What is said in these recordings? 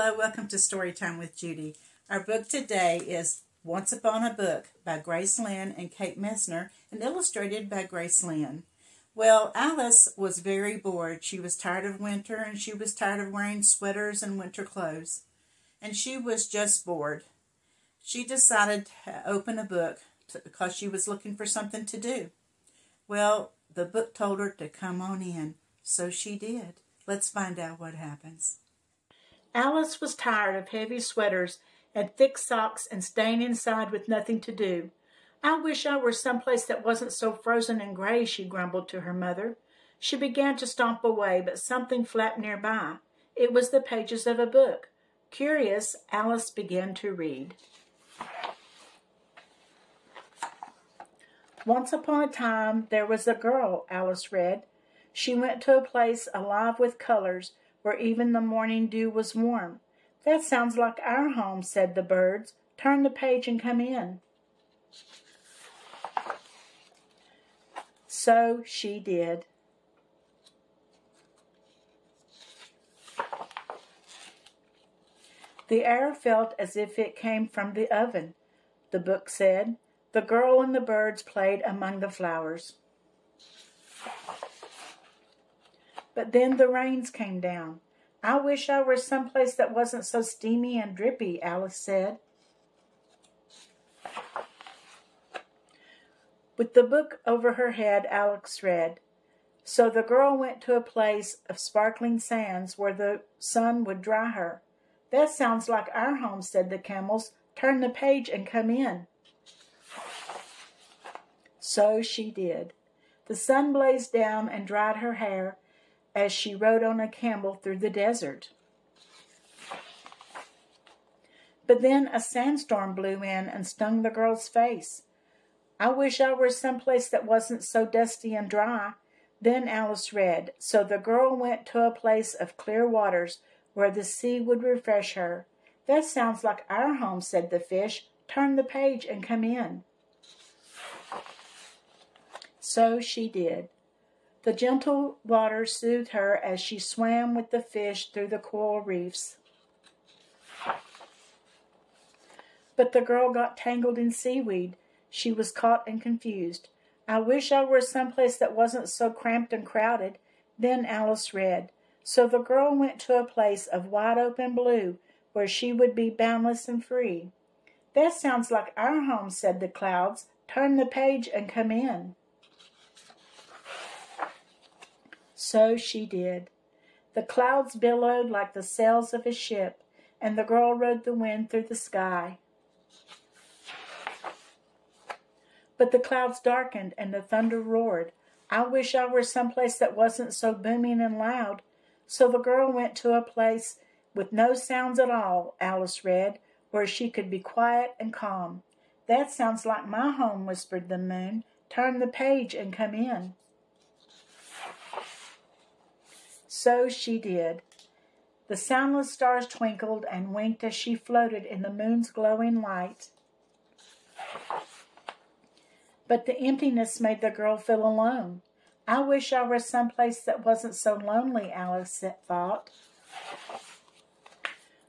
Hello, welcome to Storytime with Judy. Our book today is Once Upon a Book by Grace Lin and Kate Messner and illustrated by Grace Lin. Well, Alice was very bored. She was tired of winter and she was tired of wearing sweaters and winter clothes. And she was just bored. She decided to open a book because she was looking for something to do. Well, the book told her to come on in, so she did. Let's find out what happens. Alice was tired of heavy sweaters and thick socks and staying inside with nothing to do. I wish I were someplace that wasn't so frozen and gray, she grumbled to her mother. She began to stomp away, but something flapped nearby. It was the pages of a book. Curious, Alice began to read. Once upon a time there was a girl, Alice read. She went to a place alive with colors where even the morning dew was warm. That sounds like our home, said the birds. Turn the page and come in. So she did. The air felt as if it came from the oven, the book said. The girl and the birds played among the flowers. But then the rains came down. I wish I were someplace that wasn't so steamy and drippy, Alice said. With the book over her head, Alice read, So the girl went to a place of sparkling sands where the sun would dry her. That sounds like our home, said the camels. Turn the page and come in. So she did. The sun blazed down and dried her hair, as she rode on a camel through the desert. But then a sandstorm blew in and stung the girl's face. I wish I were someplace that wasn't so dusty and dry. Then Alice read, So the girl went to a place of clear waters where the sea would refresh her. That sounds like our home, said the fish. Turn the page and come in. So she did. The gentle water soothed her as she swam with the fish through the coral reefs. But the girl got tangled in seaweed. She was caught and confused. I wish I were someplace that wasn't so cramped and crowded. Then Alice read. So the girl went to a place of wide open blue where she would be boundless and free. That sounds like our home, said the clouds. Turn the page and come in. So she did. The clouds billowed like the sails of a ship, and the girl rode the wind through the sky. But the clouds darkened and the thunder roared. I wish I were someplace that wasn't so booming and loud. So the girl went to a place with no sounds at all, Alice read, where she could be quiet and calm. That sounds like my home, whispered the moon. Turn the page and come in. So she did. The soundless stars twinkled and winked as she floated in the moon's glowing light. But the emptiness made the girl feel alone. I wish I were someplace that wasn't so lonely, Alice thought.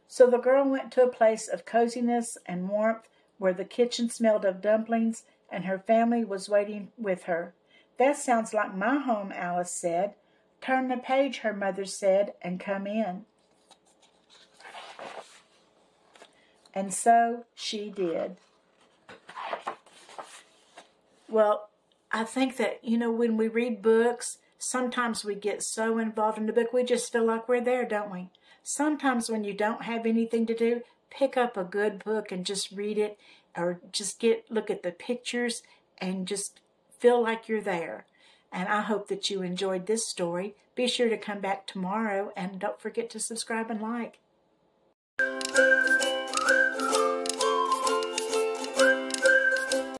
So the girl went to a place of coziness and warmth where the kitchen smelled of dumplings and her family was waiting with her. That sounds like my home, Alice said. Turn the page, her mother said, and come in. And so she did. Well, I think that, you know, when we read books, sometimes we get so involved in the book, we just feel like we're there, don't we? Sometimes when you don't have anything to do, pick up a good book and just read it or just get look at the pictures and just feel like you're there. And I hope that you enjoyed this story. Be sure to come back tomorrow and don't forget to subscribe and like.